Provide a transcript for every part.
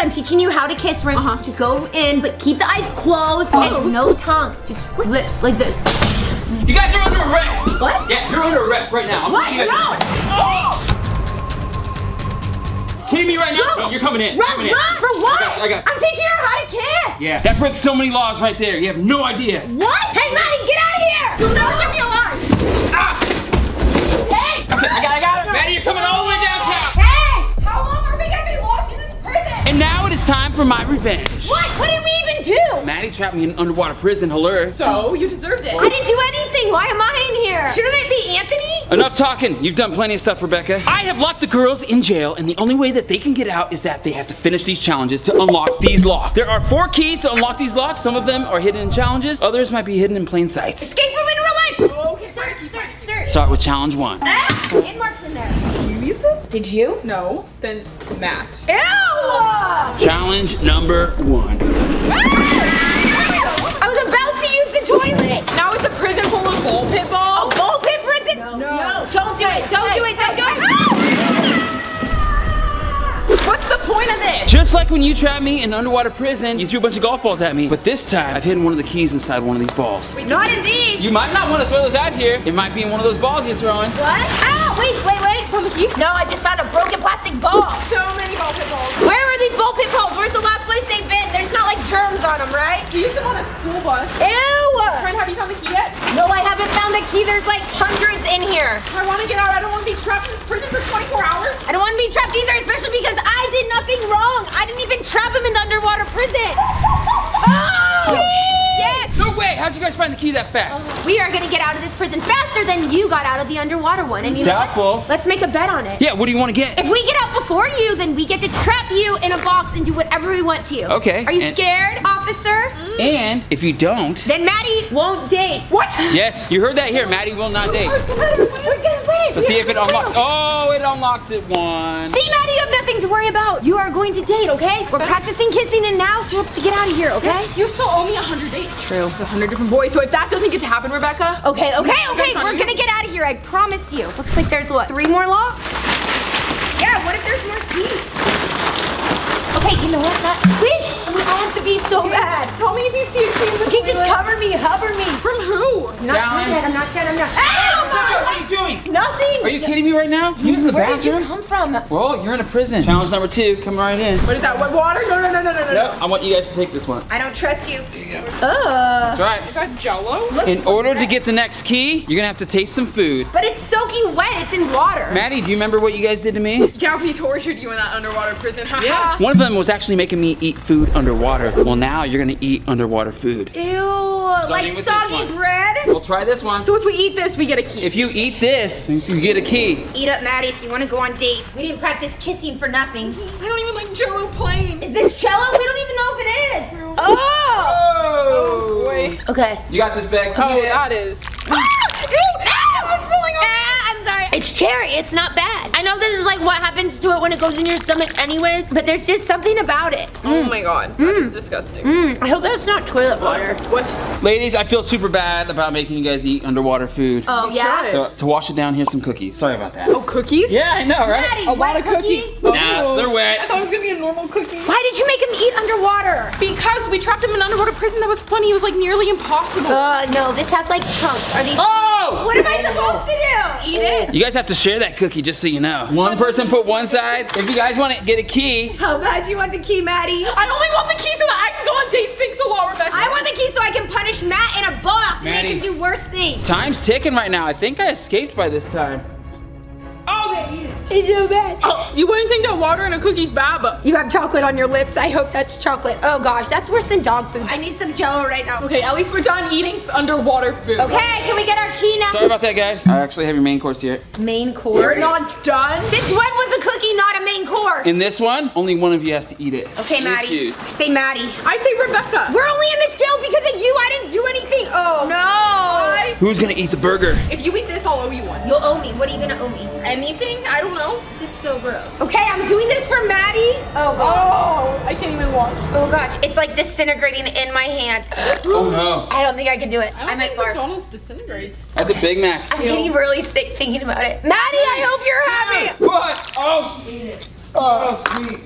I'm teaching you how to kiss. We're Uh-huh. just go in, but keep the eyes closed Oh. and no tongue. Just lips, like this. You guys are under arrest. What? Yeah, you're under arrest right now. I'm What? you guys- No! Kidding me right now? Go. No, you're coming in. Run, coming in. For what? I got you, I got you. I'm teaching her how to kiss! Yeah, that breaks so many laws right there. You have no idea. What? Hey, Maddie, get out of here! You'll never get me alarm! Ah! Hey! Okay, I got, I got it. Maddie, you're coming all the way downtown. Hey! How long are we gonna be locked in this prison? And now it is time for my revenge. What? What did we even do? Maddie trapped me in an underwater prison. Hello. So, you deserved it. I didn't do anything. Why am I in here? Shouldn't it be Anthony? Enough talking. You've done plenty of stuff, Rebecca. I have locked the girls in jail, and the only way that they can get out is that they have to finish these challenges to unlock these locks. There are four keys to unlock these locks. Some of them are hidden in challenges. Others might be hidden in plain sight. Escape from in real life! Okay, search, search, search. Start with challenge one. Ah! Did you? No. Then Matt. Ew! Challenge number one. Ah! I was about to use the toilet. Now it's a prison full of ball pit balls. Ball pit prison? No. no Don't do it. Don't do it. Don't do it. Ah! What's the point of this? Just like when you trapped me in underwater prison, you threw a bunch of golf balls at me. But this time, I've hidden one of the keys inside one of these balls. Not in these. You might not want to throw those out here. It might be in one of those balls you're throwing. What? Ow! Wait, wait, wait. From here? No, I just found a broken plastic ball. So many ball pit balls. Where are these ball pit balls? Where's the last place they've been? There's not like germs on them, right? We used them on a school bus. Ew! Friend, have you found the key yet? No, I haven't found the key. There's like hundreds in here. I want to get out. I don't want to be trapped in this prison for 24 hours. I don't want to be trapped either, especially because I did nothing wrong. I didn't even trap him in the underwater prison. oh! Yes! No way! How'd you guys find the key that fast? Oh, we are gonna get out of this prison faster than you got out of the underwater one. And you know what? Doubtful. Let's make a bet on it. Yeah, what do you want to get? If we get out before you, then we get to trap you in a box and do whatever we want to you. Okay, Are you and- scared, officer? And if you don't, Then Maddie won't date. What? yes, you heard that here. Maddie will not date. We're gonna win. Let's see if it unlocks. Oh, it unlocked it one. See, Maddie, you have nothing to worry about. You are going to date, okay? We're practicing kissing and now you have to get out of here, okay? You still owe me 100 dates. True. 100 different boys. So if that doesn't get to happen, Rebecca. Okay, okay, okay. Okay, We're gonna get out of here. I promise you. Looks like there's what? Three more locks? Yeah. What if there's more keys? Okay, you know what? That wait. I have to be so bad. Tell me if you see a key in the Okay, just toilet. cover me, hover me. From who? I'm not Challenge. dead. I'm not dead. I'm not. What are you doing? Nothing. Are you kidding me right now? Using the Where did you bathroom? come from? Well, you're in a prison. Challenge number two, come right in. What is that? What water? No, no, no, no, no, no. Nope, I want you guys to take this one. I don't trust you. Ugh. That's right. Is that Jello? In order to get the next key, you're gonna have to taste some food. But it's soaking wet. It's in water. Maddie, do you remember what you guys did to me? Yeah, we tortured you in that underwater prison. Haha. One of them was actually making me eat food underwater. Well, now you're gonna eat underwater food. Ew. like soggy bread. We'll try this one. So if we eat this, we get a key. If you eat this, you get a key. Eat up, Maddie, if you want to go on dates. We didn't practice kissing for nothing. I don't even like Jello plain. Is this Jello? We don't even know if it is. Oh. Oh! Boy. Okay. You got this bag. Oh, Eat it. that is. Ah, I'm sorry. It's cherry. It's not bad. I know this is like what happens to it when it goes in your stomach anyways, but there's just something about it. Oh my god, that is disgusting. Mm, I hope that's not toilet water. What? Ladies, I feel super bad about making you guys eat underwater food. Oh, You yeah? should. So to wash it down, here's some cookies. Sorry about that. Oh, cookies? Yeah, I know, right? Maddie, A lot wet of cookies. Nah, they're I thought it was gonna be a normal cookie. Why did you make him eat underwater? Because we trapped him in an underwater prison. That was funny. It was like nearly impossible. Uh, no, this has like chunks. Are these? Oh! What am I supposed to do? Eat it. You guys have to share that cookie just so you know. One person put one side. If you guys want to get a key, How bad do you want the key, Maddie? I only want the key so that I can go on dates. Thanks a lot, Rebecca. I want the key so I can punish Matt and a boss and Maddie. make him do worse things. time's ticking right now. I think I escaped by this time. Oh, they eat it. It's so bad. Oh, you wouldn't think that water in a cookie's bad, but You have chocolate on your lips. I hope that's chocolate. Oh gosh, that's worse than dog food. I need some jello right now. okay. At least we're done eating underwater food. Okay, can we get our key now? Sorry about that, guys. I actually have your main course here. Main course. We're not done. This one was a cookie, not a main course. In this one, only one of you has to eat it. okay, You Maddie. choose. I say Maddie. I say Rebecca. We're only in this jail because of you. I didn't do anything. Oh no. Why? Who's gonna eat the burger? If you eat this, I'll owe you one. You'll owe me. What are you gonna owe me? Anything? I don't know. This is so gross. Okay, I'm doing this for Maddie. Oh gosh. Oh, I can't even watch. Oh gosh, it's like disintegrating in my hand. Oh no. I don't think I can do it. I I, don't might think barf. McDonald's disintegrates. That's a Big Mac. I'm getting really sick thinking about it. Maddie, I hope you're happy. What? Oh, she ate it. Oh, sweet.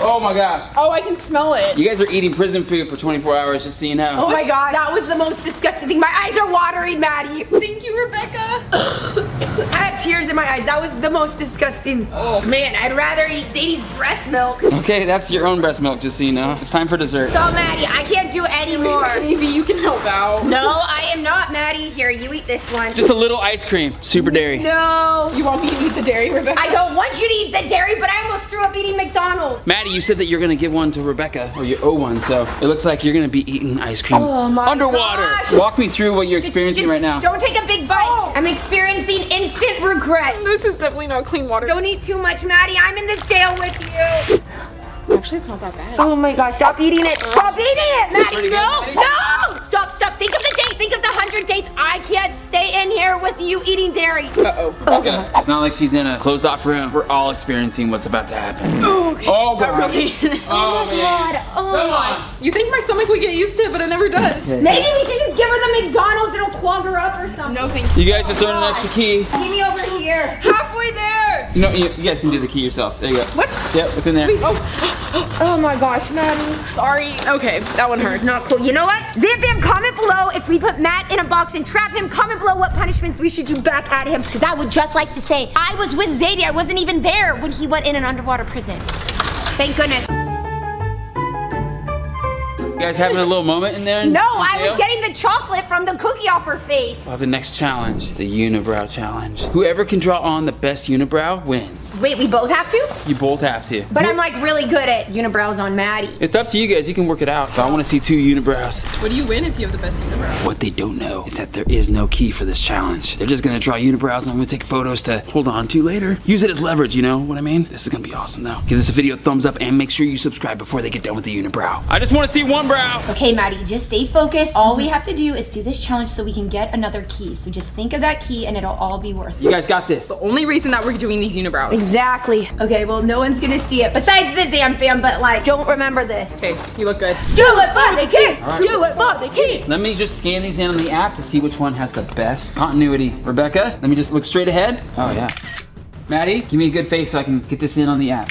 Oh my gosh. Oh, I can smell it. You guys are eating prison food for 24 hours, just so you know. Oh my god, that was the most disgusting thing. My eyes are watering, Maddie. Thank you, Rebecca. I have tears in my eyes. That was the most disgusting. Oh man, I'd rather eat Zadie's breast milk. Okay, that's your own breast milk, just so you know. It's time for dessert. So Maddie, I can't do anymore. Maybe you can help out. No, I am not, Maddie. Here, you eat this one. Just a little ice cream, super dairy. no. You want me to eat the dairy, Rebecca? I don't want you to eat the dairy, but I almost threw up eating McDonald's. Maddie, you said that you're gonna give one to Rebecca, or you owe one, so it looks like you're gonna be eating ice cream Oh my underwater. gosh. Walk me through what you're Just- experiencing just right now. Don't take a big bite. I'm experiencing instant regret. This is definitely not clean water. Don't eat too much, Maddie. I'm in this jail with you. Actually, it's not that bad. Oh my gosh, stop eating it. Stop eating it, Maddie. No, no. Stop, stop. Think of the dates. Think of the hundred dates. I can't stay in here with you eating dairy. Uh-oh. Oh. Rebecca, it's not like she's in a closed off room. We're all experiencing what's about to happen. Oh, okay. Oh, That God. really- oh, oh, my. God. Oh. Come on. you think my stomach would get used to it, but it never does. Okay. Maybe we should just give her the McDonald's. It'll clog her up or something. No, thank you. You guys just earned an extra key. Give me over here. Halfway there. You know, you, you guys can do the key yourself. There you go. What? Yep, it's in there. Oh. oh my gosh, Maddie. Sorry. Okay, that one hurts. Not cool. You know what? Zamfam, comment below if we put Matt in a box and trap him. Comment below what punishments we should do back at him. Because I would just like to say, I was with Zadie. I wasn't even there when he went in an underwater prison. Thank goodness. You guys having a little moment in there? in No, I was getting the chocolate from the cookie off her face. We'll have the next challenge, the unibrow challenge. Whoever can draw on the best unibrow wins. Wait, we both have to? You both have to. But I'm like really good at unibrows on Maddie. It's up to you guys. You can work it out. But I want to see two unibrows. What do you win if you have the best unibrow? What they don't know is that there is no key for this challenge. They're just gonna draw unibrows and I'm gonna take photos to hold on to later. Use it as leverage, you know what I mean? This is gonna be awesome though. Give this video a thumbs up and make sure you subscribe before they get done with the unibrow. I just wanna see one brow. Okay, Maddie, just stay focused. All we have to do is do this challenge so we can get another key. So just think of that key and it'll all be worth it. You guys got this. The only reason that we're doing these unibrows. Exactly. Okay, well, no one's gonna see it besides the Zam fam, but like, don't remember this. Okay, you look good. Do it for the key! right. Do it for the key! Let me just scan these in on the app to see which one has the best continuity. Rebecca, let me just look straight ahead. Oh yeah. Maddie, give me a good face so I can get this in on the app.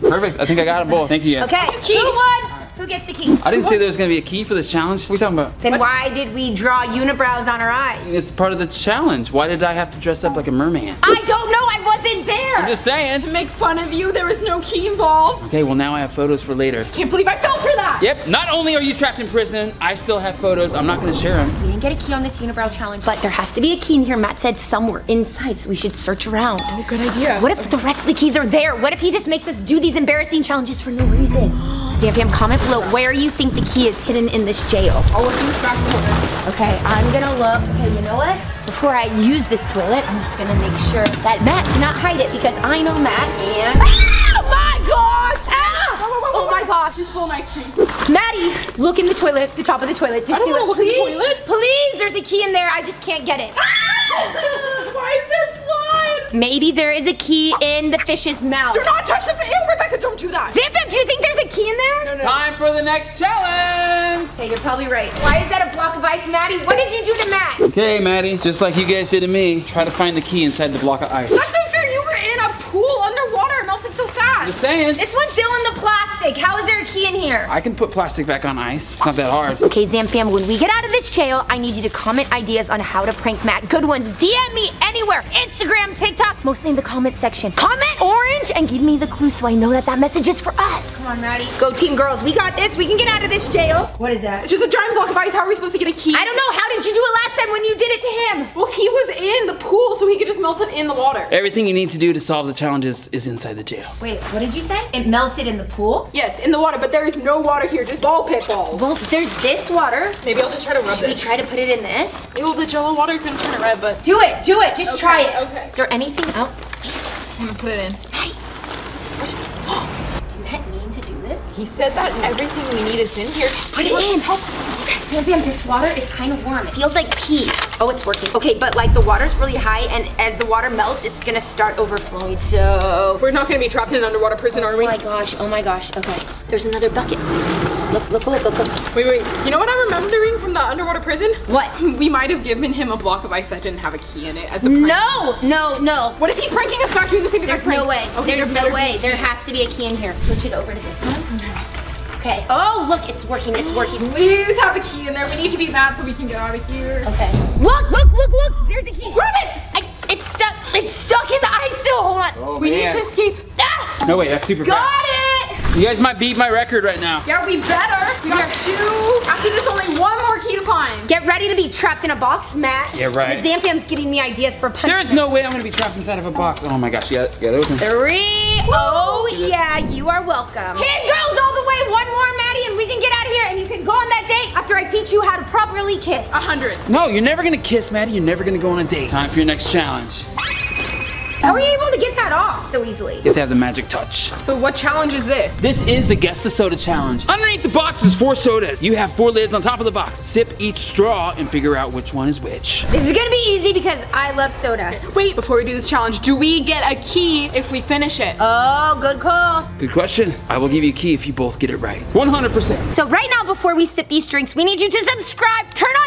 Perfect, I think I got them both. Thank you guys. Okay, Key. who won? Who gets the key? I didn't say there was gonna be a key for this challenge. What are you talking about? Then why did we draw unibrows on our eyes? It's part of the challenge. Why did I have to dress up like a merman? I don't know, I wasn't there! I'm just saying. To make fun of you, there was no key involved. Okay, well now I have photos for later. Can't believe I fell for that. Yep, not only are you trapped in prison, I still have photos. I'm not gonna share them. We didn't get a key on this unibrow challenge, but there has to be a key in here. Matt said somewhere inside, so we should search around. Oh, good idea. What if the rest of the keys are there? What if he just makes us do these embarrassing challenges for no reason? Zamfam, comment below where you think the key is hidden in this jail. I'll look in the back. Okay, I'm gonna look. Okay, you know what? Before I use this toilet, I'm just gonna make sure that Matt cannot hide it because I know Matt and. Oh my gosh! Ah! Oh my gosh! Just full ice cream. Maddie, look in the toilet, the top of the toilet. Just I don't do it. look in the Please, toilet. please. There's a key in there. I just can't get it. Why is there blood? Maybe there is a key in the fish's mouth. Do not touch the Ew, Rebecca, don't do that. Zamfam, do you think there's a key in there? No, no. Time for the next challenge! Okay, you're probably right. Why is that a block of ice, Maddie? What did you do to Matt? Okay, Maddie, just like you guys did to me, try to find the key inside the block of ice. That's so fair. You were in a pool underwater. It melted so fast. Just saying. This one's still in the plastic. How is there a key in here? I can put plastic back on ice. It's not that hard. Okay, Zamfam, when we get out of this jail, I need you to comment ideas on how to prank Matt. Good ones. DM me anywhere. Instagram, TikTok, mostly in the comment section. Comment orange and give me the clue so I know that that message is for us. Come on, Maddie. Go team girls. We got this. We can get out of this jail. What is that? It's just a giant block of ice. How are we supposed to get a key? I don't know. How did you do it last time when you did it to him? Well, he was in the pool, so he could just melt it in the water. Everything you need to do to solve the challenges is inside the jail. Wait, what did you say? It melted in the pool? Yes, in the water, but there is no water here, just ball pit balls. Well, there's this water. Maybe I'll just try to rub Should we it. try to put it in this? Ew, the jello water is gonna turn it red, but Do it. Do it. Just try it. Okay. Is there anything else? I'm gonna put it in. Hey! Did Matt mean to do this? He said that everything we need is in here. Put it in. Help. Zamfam, this water is kind of warm. It feels like pee. Oh, it's working. Okay, but like the water's really high, and as the water melts, it's gonna start overflowing. So. We're not gonna be trapped in an underwater prison, are we? Oh my gosh, oh my gosh. Okay, there's another bucket. Look, look, look, look, look. Wait, wait. You know what I'm remembering from the underwater prison? What? We might have given him a block of ice that didn't have a key in it as a prank. No, no, no. What if he's pranking us back doing the same There's no way. Okay, There's there no way. There has to be a key in here. Switch it over to this one. Okay. Oh, look, it's working. It's working. Please have a key in there. We need to beat Matt so we can get out of here. Okay. Look, look, look, look. There's a key. Grab it. I, it's stuck. It's stuck in the ice still. Hold on. Oh, We man. need to escape. Ah! No way, that's super Got fast. it. You guys might beat my record right now. Yeah, we better. We got two. After this, only one more key to find. Get ready to be trapped in a box, Matt. Yeah, right. The Zamfam's giving me ideas for punishment. There's no way I'm gonna be trapped inside of a box. Oh my gosh, you got, you got open. Three. Oh, yeah, you are welcome. Ten girls all the way. One more, Maddie, and we can get out of here. And you can go on that date after I teach you how to properly kiss. A hundred. No, you're never gonna kiss Maddie. You're never gonna go on a date. Time for your next challenge. How are you able to get that off so easily? You have to have the magic touch. So what challenge is this? This is the Guess the Soda Challenge. Underneath the box is four sodas. You have four lids on top of the box. Sip each straw and figure out which one is which. This is gonna be easy because I love soda. Wait, before we do this challenge, do we get a key if we finish it? Oh, good call. Good question. I will give you a key if you both get it right. 100%. So right now, before we sip these drinks, we need you to subscribe, turn on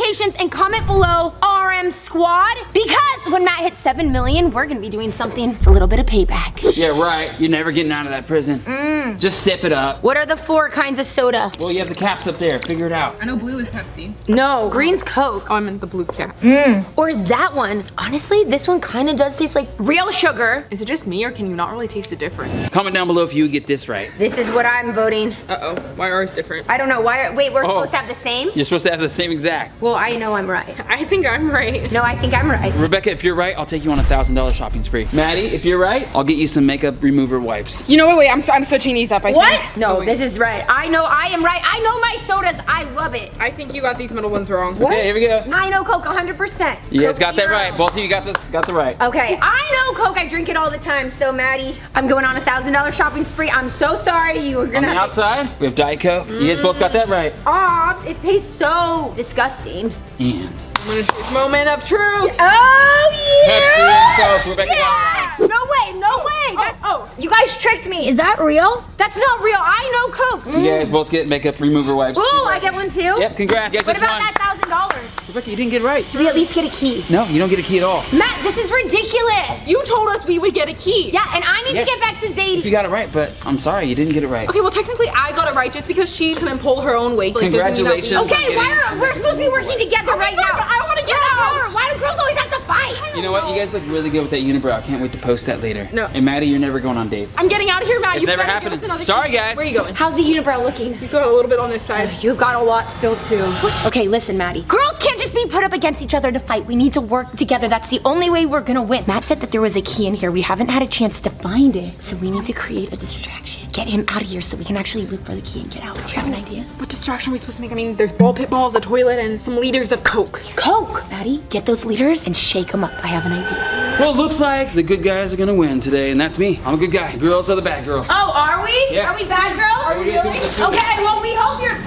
notifications, and comment below RM Squad. Because when Matt hits 7 million, we're gonna be doing something. It's a little bit of payback. Yeah, right. You're never getting out of that prison. Mm-hmm. Mm. Just sip it up. What are the four kinds of soda? Well, you have the caps up there. Figure it out. I know blue is Pepsi. No, green's Coke. Oh, I meant the blue cap. Mm. Or is that one? Honestly, this one kind of does taste like real sugar. Is it just me or can you not really taste the difference? Comment down below if you get this right. This is what I'm voting. Uh-oh, why are ours different? I don't know why. Wait, we're Oh. supposed to have the same? You're supposed to have the same exact. Well, I know I'm right. I think I'm right. No, I think I'm right. Rebecca, if you're right, I'll take you on a thousand dollar shopping spree. Maddie, if you're right, I'll get you some makeup remover wipes. You know what, wait, I'm, I'm switching these up, I What? think. No, Oh, this is right. I know I am right. I know my sodas. I love it. I think you got these middle ones wrong. Okay, here we go. I know Coke 100%. You guys got that Zero. right. Both of you got this, got the right. Okay, I know Coke. I drink it all the time. So, Maddie, I'm going on a thousand dollar shopping spree. I'm so sorry. You were gonna the have outside, we have Diet Coke. You guys both got that right. Aw, it tastes so disgusting. And I'm gonna choose moment of truth. Oh Pepsi and Coke. Rebecca Yeah! Got it right. No way, no way. Oh, that- Oh, You guys tricked me. Is that real? That's not real. I know Coke. You guys both get makeup remover wipes. Ooh, I get one too. Yep, congrats. You What about won. that thousand dollars? Rebecca, you didn't get it right. Do we at least get a key? No, you don't get a key at all. Matt, this is ridiculous. you told us we would get a key. Yeah, and I need Yeah. to get back to If Zadie. you got it right, but I'm sorry, you didn't get it right. Okay, well technically I got it right just because she couldn't pull her own weight. Like, doesn't mean that we- Congratulations. Okay, why are we're supposed to be working together right now? I wanna get out. Why do girls always have to fight? You know what? You guys look really good with that unibrow. I can't wait to post that later. No. And Maddie, you're never going on dates. I'm getting out of here, Matt. It's you never better happening. give us another Sorry, key. guys. Where are you going? How's the unibrow looking? He's got a little bit on this side. You've got a lot still too. Okay, listen, Maddie. Girls can't just be put up against each other to fight. We need to work together. That's the only way we're gonna win. Matt said that there was a key in here. We haven't had a chance to find it. So we need to create a distraction. Get him out of here so we can actually look for the key and get out. Do you have an idea? What distraction are we supposed to make? I mean, there's ball pit balls, a toilet, and some liters of Coke. Coke! Maddie, get those liters and shake them up. I have an idea. Well, it looks like the good guys are gonna win today, and that's me. I'm a good guy. Girls are the bad girls. Oh, are we? Yeah. Are we bad girls? Are we too? Okay, well, we hope you're.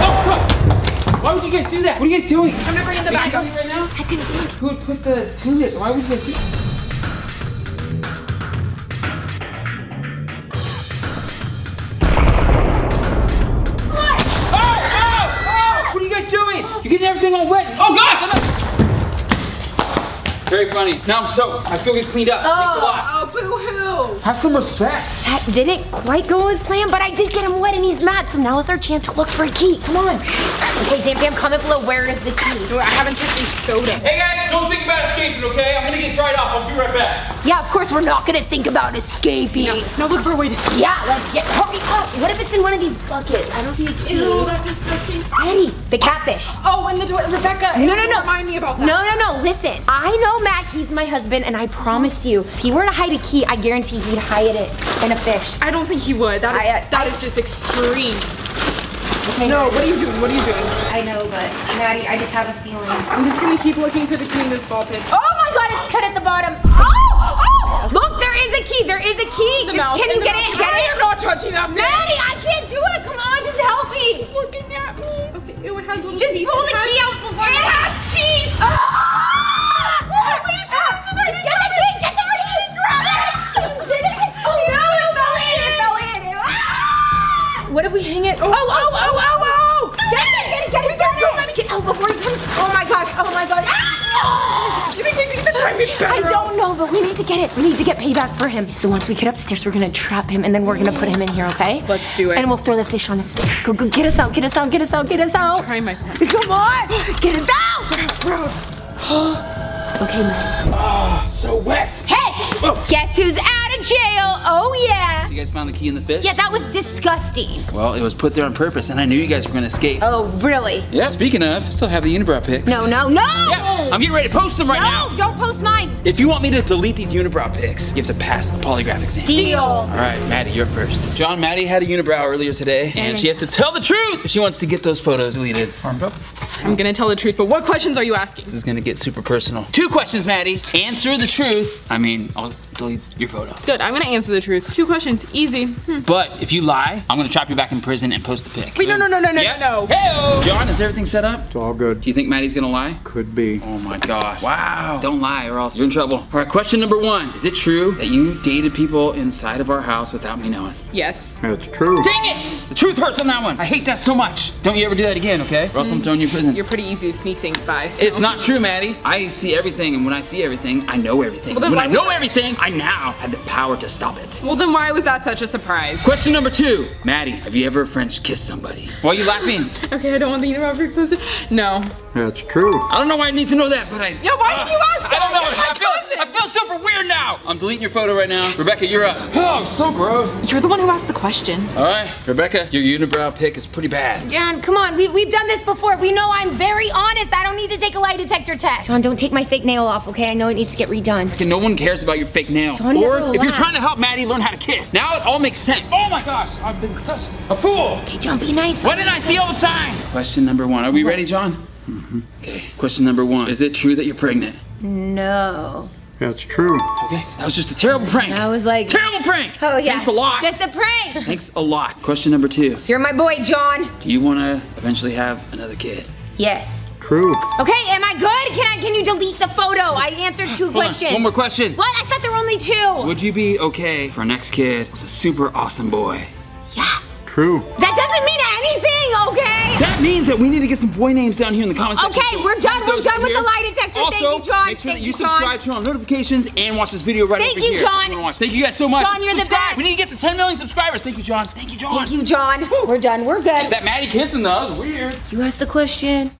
Oh, oh. Why would you guys do that? What are you guys doing? I'm gonna bring in the backup. guys right now? Who would put the tulip? Why would you guys do that? Oh, oh, oh! What are you guys doing? You're getting everything all wet. Oh gosh! I know. Very funny. Now I'm soaked. I feel get cleaned up. Thanks a oh. lot. Oh, boo-hoo. Have some respect. That didn't quite go as planned, but I did get him wet and he's mad, so now is our chance to look for a key. Come on. Okay, Zamfam, comment below where is the key. No, I haven't checked these soda. Hey guys, don't think about escaping, okay? I'm gonna get dried off. I'll be right back. Yeah, of course we're not gonna think about escaping. Now look for a way to escape. Yeah, let's get hurry up. What if it's in one of these buckets? I don't see a key. Ew, that's disgusting. Eddie, the catfish. Oh, and the toilet. Rebecca. No, no, no. Remind me about that. No, no, no. Listen, I know Matt. He's my husband, and I promise you, if he were to hide a key, I guarantee he'd hide it in a fish. I don't think he would. That is, I- I- that is just extreme. Okay. No, what are you doing? What are you doing? I know, but Maddie, I just have a feeling. I'm just gonna keep looking for the key in this ball pit. Oh my God! It's cut at the bottom. Oh, oh! Look, there is a key. There is a key. Mouth, can you the get it? Get I it? am not touching that. Maddie, I can't do it. Come on, just help me. looking at me. Okay. Ew, it has little Just teeth. pull the key out before It has teeth. Ah! What if we hang it? Oh, oh, oh, oh, oh! Get it! Get it! Get it! Get it! Get out before he comes! Oh my gosh! Oh my god! Ah! You think maybe the timing I don't know, but we need to get it. We need to get payback for him. So once we get upstairs, we're gonna trap him, and then we're gonna put him in here, okay? Let's do it. And we'll throw the fish on his face. Go, go, get us out! Get us out! Get us out! Get us out! Try my best. Come on! Get us out! okay, man. Oh, so wet. Hey! Whoa. Guess who's out jail? Oh yeah! You guys found the key in the fish? Yeah, that was disgusting. Well, it was put there on purpose, and I knew you guys were gonna escape. Oh, really? Yeah, speaking of, still have the unibrow pics. No, no, no! Yeah, I'm getting ready to post them right no, now. No, don't post mine. If you want me to delete these unibrow pics, you have to pass a polygraph exam. Deal. All right, Maddie, you're first. John, Maddie had a unibrow earlier today, and she has to tell the truth if she wants to get those photos deleted. Armed up. I'm gonna tell the truth, but what questions are you asking? This is gonna get super personal. Two questions, Maddie. Answer the truth. I mean, I'll delete your photo. Good, I'm gonna answer the truth. Two questions, easy. Hmm. But if you lie, I'm gonna trap you back in prison and post the pic. Wait, no, no, no, no, no, Yeah. no, no. Hey, John, is everything set up? It's all good. Do you think Maddie's gonna lie? Could be. Oh my gosh. Wow. Don't lie or else you're in trouble. All right, question number one. Is it true that you dated people inside of our house without me knowing? Yes. That's true. Dang it! The truth hurts on that one. I hate that so much. Don't you ever do that again, okay? Or else I'm throwing you in prison. You're pretty easy to sneak things by. So. It's not true, Maddie. I see everything, and when I see everything, I know everything. Well, then when I know everything, I now have the power to stop it. Well, then why was that such a surprise? Question number two. Maddie, have you ever French kissed somebody? Why are you laughing? Okay, I don't want to the unibrow pics. No. That's true. I don't know why I need to know that, but I. Yeah, why did you uh, ask I don't know. I feel, I feel super weird now. I'm deleting your photo right now. Rebecca, you're up. Oh, so gross. You're the one who asked the question. All right, Rebecca, your unibrow pick is pretty bad. John, come on. We, we've done this before. We know I'm very honest. I don't need to take a lie detector test. John, don't take my fake nail off, okay? I know it needs to get redone. Okay, no one cares about your fake nail. John, or if you're trying to help Maddie learn how to kiss. Now it all makes sense. Oh my gosh, I've been such a fool. Okay, John, be nice. Why didn't I see all the signs? Question number one. Are we ready, John? Mm-hmm. Okay. Question number one. Is it true that you're pregnant? No. That's true. Okay. That was just a terrible prank. I was like, Terrible prank. oh yeah. Thanks a lot. Just a prank. Thanks a lot. Question number two. You're my boy, John. Do you want to eventually have another kid? Yes. True. Okay, am I good? Can I? Can you delete the photo? I answered two Hold on, questions. One more question. What? I thought there were only two. Would you be okay if our next kid was a super awesome boy? Yeah. True. That doesn't mean anything, okay? That means that we need to get some boy names down here in the comment section. Okay, we're done. We're done up with here. the lie detector. Also, Thank you, John. make sure Thank that you, you, John. subscribe, turn on notifications, and watch this video right Thank over you, here. John. If you wanna. Thank you guys so much. John, you're the Subscribe. best. We need to get to 10 million subscribers. Thank you, John. Thank you, John. Thank you, John. We're done. We're good. Is that Maddie kissing though, that was weird. You asked the question.